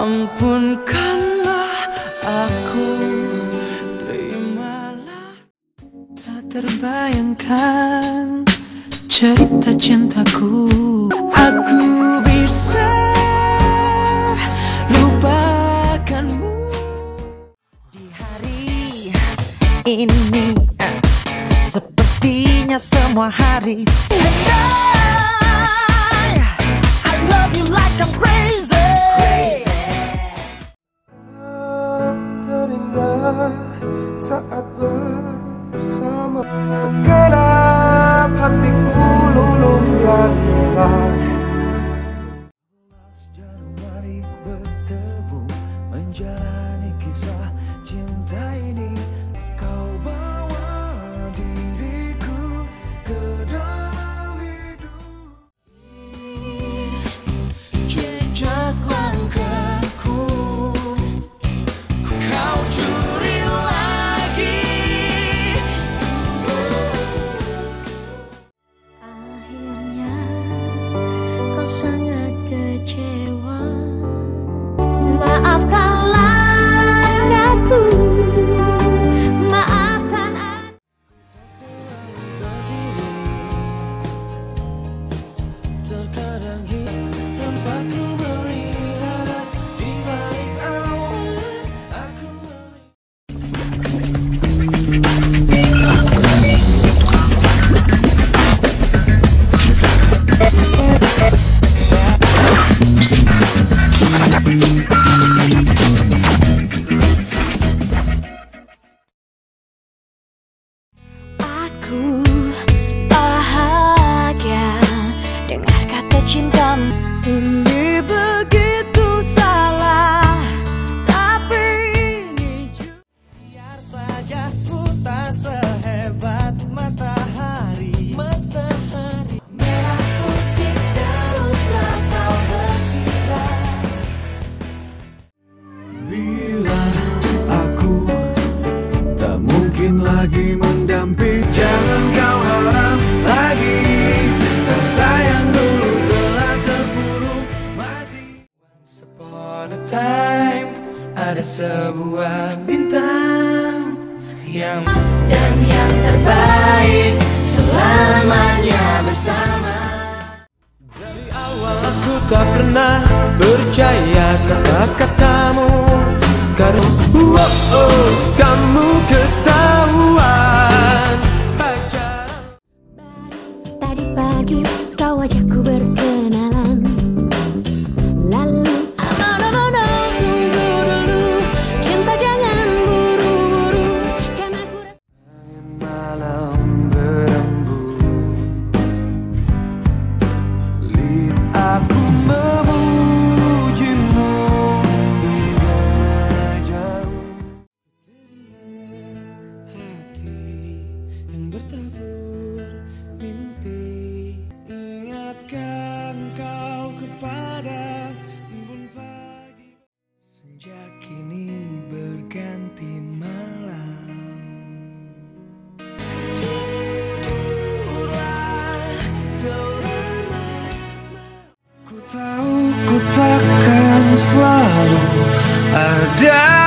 Ampunkanlah aku Terimalah. Tak terbayangkan Cerita cintaku. Aku bisa Lupakanmu. Di hari ini ah, Sepertinya semua hari. And I, I love you like I'm crazy But Ini begitu salah Tapi ini juga Biar saja ku tak sehebat matahari. Matahari. Merah putih teruslah kau berkibar Bila aku tak mungkin lagi yang dan yang terbaik selamanya bersama. Dari awal aku tak pernah percaya kata-katamu Karena oh, oh, kamu ketahuan. Pacaran tadi pagi kau ajakku berkenalan Ganti malam. Tidurlah Ku tahu ku takkan selalu ada